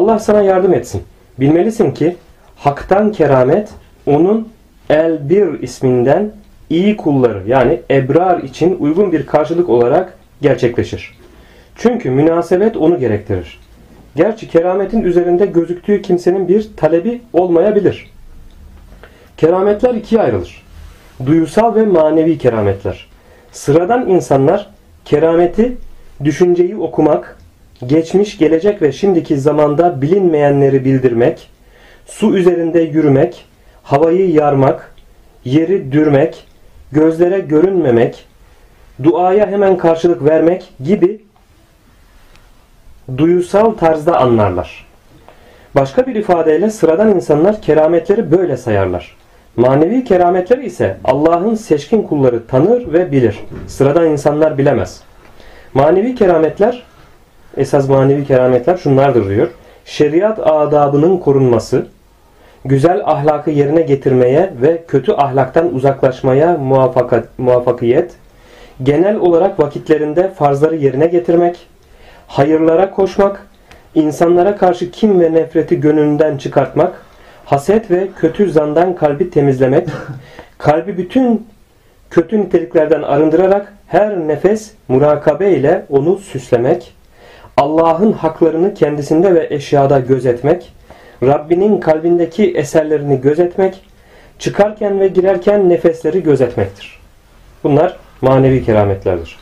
Allah sana yardım etsin. Bilmelisin ki haktan keramet onun El-Bir isminden iyi kulları yani ebrar için uygun bir karşılık olarak gerçekleşir. Çünkü münasebet onu gerektirir. Gerçi kerametin üzerinde gözüktüğü kimsenin bir talebi olmayabilir. Kerametler ikiye ayrılır. Duyusal ve manevi kerametler. Sıradan insanlar kerameti düşünceyi okumak, geçmiş, gelecek ve şimdiki zamanda bilinmeyenleri bildirmek, su üzerinde yürümek, havayı yarmak, yeri dürmek, gözlere görünmemek, duaya hemen karşılık vermek gibi duyusal tarzda anlarlar. Başka bir ifadeyle sıradan insanlar kerametleri böyle sayarlar. Manevi kerametler ise Allah'ın seçkin kulları tanır ve bilir. Sıradan insanlar bilemez. Manevi kerametler, esas manevi kerametler şunlardır diyor. Şeriat adabının korunması, güzel ahlakı yerine getirmeye ve kötü ahlaktan uzaklaşmaya muvaffakiyet, genel olarak vakitlerinde farzları yerine getirmek, hayırlara koşmak, insanlara karşı kim ve nefreti gönlünden çıkartmak, haset ve kötü zandan kalbi temizlemek, kalbi bütün kötü niteliklerden arındırarak her nefes murakabe ile onu süslemek, Allah'ın haklarını kendisinde ve eşyada gözetmek, Rabbinin kalbindeki eserlerini gözetmek, çıkarken ve girerken nefesleri gözetmektir. Bunlar manevi kerametlerdir.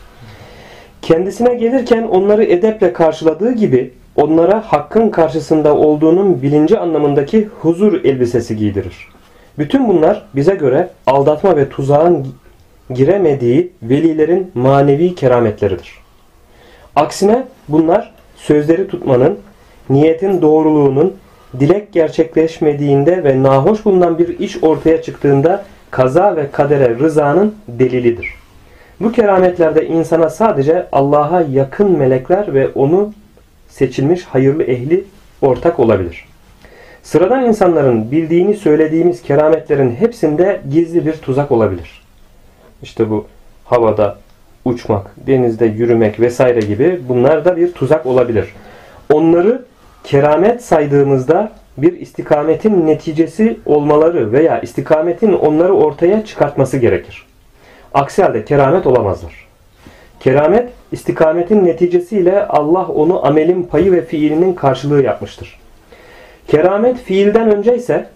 Kendisine gelirken onları edeple karşıladığı gibi onlara hakkın karşısında olduğunun bilinci anlamındaki huzur elbisesi giydirir. Bütün bunlar bize göre aldatma ve tuzağın giremediği velilerin manevi kerametleridir. Aksine bunlar sözleri tutmanın, niyetin doğruluğunun, dilek gerçekleşmediğinde ve nahoş bulunan bir iş ortaya çıktığında kaza ve kadere rızanın delilidir. Bu kerametlerde insana sadece Allah'a yakın melekler ve onu seçilmiş hayırlı ehli ortak olabilir. Sıradan insanların bildiğini söylediğimiz kerametlerin hepsinde gizli bir tuzak olabilir. İşte bu havada uçmak, denizde yürümek vesaire gibi bunlar da bir tuzak olabilir. Onları keramet saydığımızda bir istikametin neticesi olmaları veya istikametin onları ortaya çıkartması gerekir. Aksi halde keramet olamazlar. Keramet istikametin neticesiyle Allah onu amelin payı ve fiilinin karşılığı yapmıştır. Keramet fiilden önce ise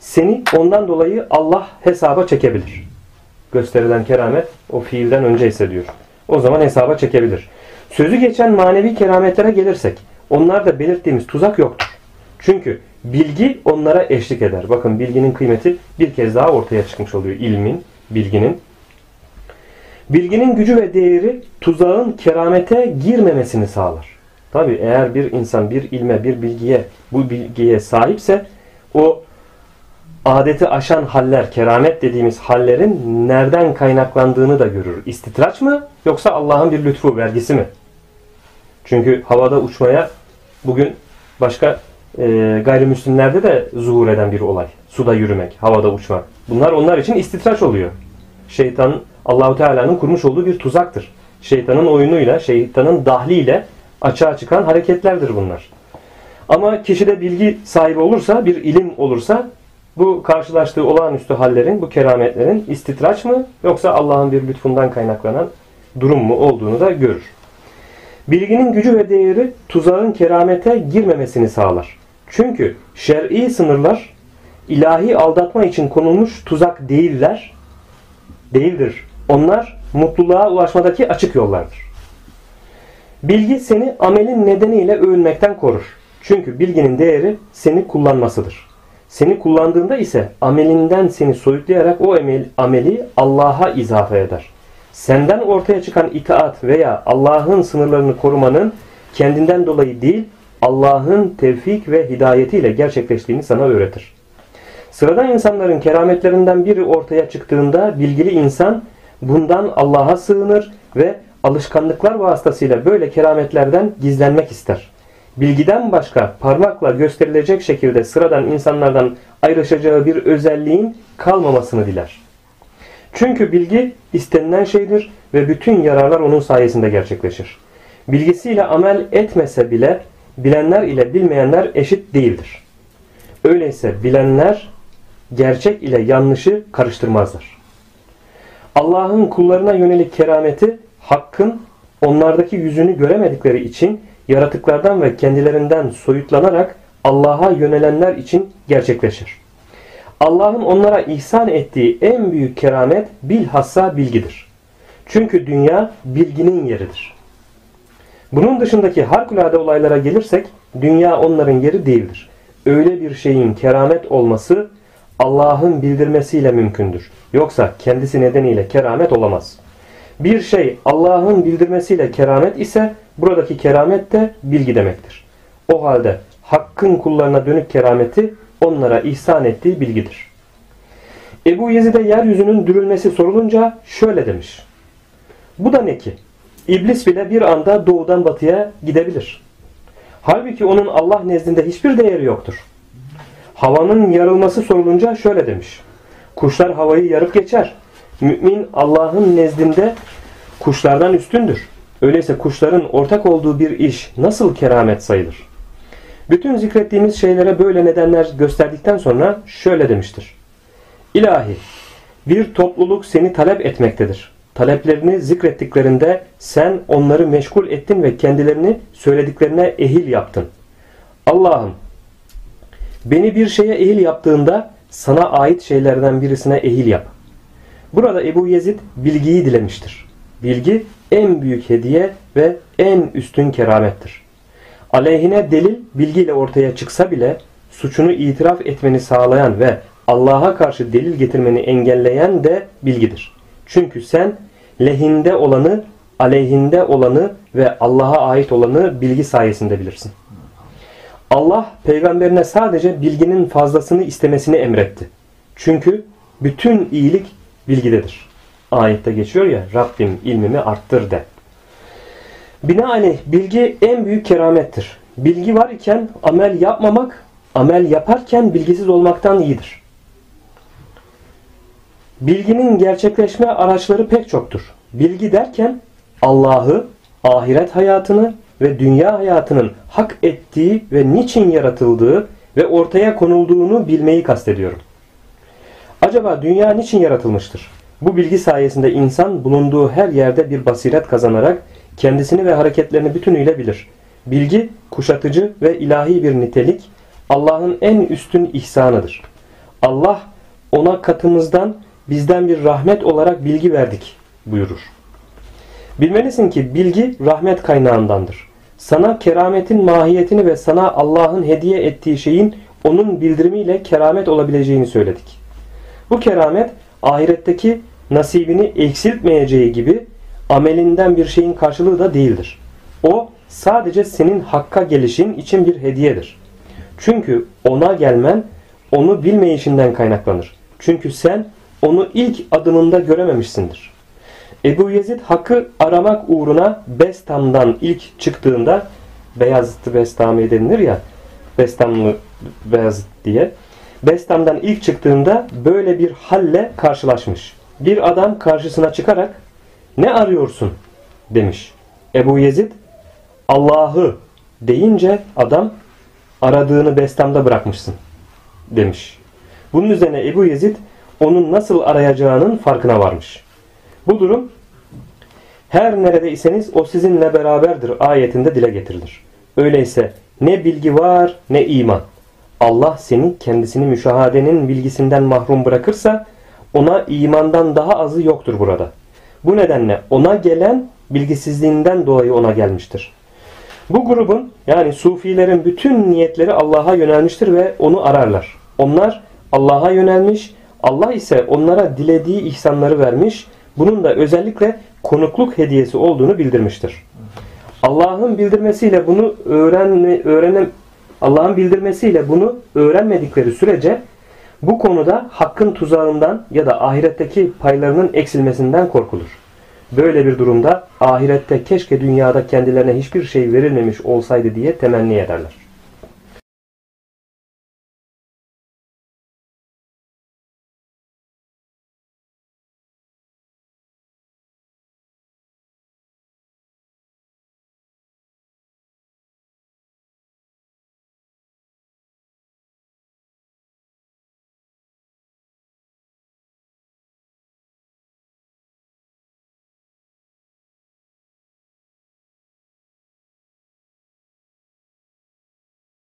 seni ondan dolayı Allah hesaba çekebilir. Gösterilen keramet o fiilden önce ise diyor. O zaman hesaba çekebilir. Sözü geçen manevi kerametlere gelirsek onlar da belirttiğimiz tuzak yoktur. Çünkü bilgi onlara eşlik eder. Bakın bilginin kıymeti bir kez daha ortaya çıkmış oluyor. İlmin, bilginin. Bilginin gücü ve değeri tuzağın keramete girmemesini sağlar. Tabi eğer bir insan bir ilme, bir bilgiye, bu bilgiye sahipse o adeti aşan haller, keramet dediğimiz hallerin nereden kaynaklandığını da görür. İstitraç mı yoksa Allah'ın bir lütfu, vergisi mi? Çünkü havada uçmaya bugün başka e, gayrimüslimlerde de zuhur eden bir olay. Suda yürümek, havada uçmak. Bunlar onlar için istitraç oluyor. Şeytan Allahu Teala'nın kurmuş olduğu bir tuzaktır. Şeytanın oyunuyla, şeytanın dahliyle açığa çıkan hareketlerdir bunlar. Ama kişide bilgi sahibi olursa, bir ilim olursa bu karşılaştığı olağanüstü hallerin, bu kerametlerin istitraç mı yoksa Allah'ın bir lütfundan kaynaklanan durum mu olduğunu da görür. Bilginin gücü ve değeri tuzağın keramete girmemesini sağlar. Çünkü şer'i sınırlar ilahi aldatma için konulmuş tuzak değiller, değildir. Onlar mutluluğa ulaşmadaki açık yollardır. Bilgi seni amelin nedeniyle övünmekten korur. Çünkü bilginin değeri seni kullanmasıdır. Seni kullandığında ise amelinden seni soyutlayarak o ameli Allah'a izafe eder. Senden ortaya çıkan itaat veya Allah'ın sınırlarını korumanın kendinden dolayı değil, Allah'ın tevfik ve hidayetiyle gerçekleştiğini sana öğretir. Sıradan insanların kerametlerinden biri ortaya çıktığında bilgili insan bundan Allah'a sığınır ve alışkanlıklar vasıtasıyla böyle kerametlerden gizlenmek ister. Bilgiden başka parmakla gösterilecek şekilde sıradan insanlardan ayrışacağı bir özelliğin kalmamasını diler. Çünkü bilgi istenilen şeydir ve bütün yararlar onun sayesinde gerçekleşir. Bilgisiyle amel etmese bile bilenler ile bilmeyenler eşit değildir. Öyleyse bilenler gerçek ile yanlışı karıştırmazlar. Allah'ın kullarına yönelik kerameti hakkın onlardaki yüzünü göremedikleri için yaratıklardan ve kendilerinden soyutlanarak Allah'a yönelenler için gerçekleşir. Allah'ın onlara ihsan ettiği en büyük keramet bilhassa bilgidir. Çünkü dünya bilginin yeridir. Bunun dışındaki harikulade olaylara gelirsek dünya onların yeri değildir. Öyle bir şeyin keramet olması Allah'ın bildirmesiyle mümkündür. Yoksa kendisi nedeniyle keramet olamaz. Bir şey Allah'ın bildirmesiyle keramet ise buradaki keramet de bilgi demektir. O halde Hakk'ın kullarına dönük kerameti onlara ihsan ettiği bilgidir. Ebu Yezid'e yeryüzünün dürülmesi sorulunca şöyle demiş. Bu da ne ki? İblis bile bir anda doğudan batıya gidebilir. Halbuki onun Allah nezdinde hiçbir değeri yoktur. Havanın yarılması sorulunca şöyle demiş. Kuşlar havayı yarıp geçer. Mümin Allah'ın nezdinde kuşlardan üstündür. Öyleyse kuşların ortak olduğu bir iş nasıl keramet sayılır? Bütün zikrettiğimiz şeylere böyle nedenler gösterdikten sonra şöyle demiştir. İlahi, bir topluluk seni talep etmektedir. Taleplerini zikrettiklerinde sen onları meşgul ettin ve kendilerini söylediklerine ehil yaptın. Allah'ım, beni bir şeye ehil yaptığında sana ait şeylerden birisine ehil yap. Burada Ebu Yezid bilgiyi dilemiştir. Bilgi en büyük hediye ve en üstün keramettir. Aleyhine delil bilgiyle ortaya çıksa bile suçunu itiraf etmeni sağlayan ve Allah'a karşı delil getirmeni engelleyen de bilgidir. Çünkü sen lehinde olanı, aleyhinde olanı ve Allah'a ait olanı bilgi sayesinde bilirsin. Allah peygamberine sadece bilginin fazlasını istemesini emretti. Çünkü bütün iyilik bilgidedir. Ayette geçiyor ya Rabbim ilmimi arttır de. Binaenaleyh bilgi en büyük keramettir. Bilgi var iken amel yapmamak, amel yaparken bilgisiz olmaktan iyidir. Bilginin gerçekleşme araçları pek çoktur. Bilgi derken Allah'ı, ahiret hayatını ve dünya hayatının hak ettiği ve niçin yaratıldığı ve ortaya konulduğunu bilmeyi kastediyorum. Acaba dünya niçin yaratılmıştır? Bu bilgi sayesinde insan bulunduğu her yerde bir basiret kazanarak kendisini ve hareketlerini bütünüyle bilir. Bilgi kuşatıcı ve ilahi bir nitelik, Allah'ın en üstün ihsanıdır. Allah ona katımızdan bizden bir rahmet olarak bilgi verdik buyurur. Bilmelisin ki bilgi rahmet kaynağındandır. Sana kerametin mahiyetini ve sana Allah'ın hediye ettiği şeyin onun bildirimiyle keramet olabileceğini söyledik. Bu keramet ahiretteki nasibini eksiltmeyeceği gibi amelinden bir şeyin karşılığı da değildir. O sadece senin hakka gelişin için bir hediyedir. Çünkü ona gelmen onu bilmeyişinden kaynaklanır. Çünkü sen onu ilk adımında görememişsindir. Ebu Yezid hakkı aramak uğruna Bestam'dan ilk çıktığında Beyazıt Bestami denilir ya Bestamlı Beyazıt diye Bestam'dan ilk çıktığında böyle bir halle karşılaşmış. Bir adam karşısına çıkarak ne arıyorsun demiş. Ebu Yezid Allah'ı deyince adam aradığını Bestam'da bırakmışsın demiş. Bunun üzerine Ebu Yezid onun nasıl arayacağının farkına varmış. Bu durum her neredeyseniz o sizinle beraberdir ayetinde dile getirilir. Öyleyse ne bilgi var ne iman. Allah seni kendisini müşahadenin bilgisinden mahrum bırakırsa ona imandan daha azı yoktur burada. Bu nedenle ona gelen bilgisizliğinden dolayı ona gelmiştir. Bu grubun yani sufilerin bütün niyetleri Allah'a yönelmiştir ve onu ararlar. Onlar Allah'a yönelmiş, Allah ise onlara dilediği ihsanları vermiş, bunun da özellikle konukluk hediyesi olduğunu bildirmiştir. Allah'ın bildirmesiyle bunu öğrenme, öğrenem Allah'ın bildirmesiyle bunu öğrenmedikleri sürece bu konuda hakkın tuzağından ya da ahiretteki paylarının eksilmesinden korkulur. Böyle bir durumda ahirette keşke dünyada kendilerine hiçbir şey verilmemiş olsaydı diye temenni ederler.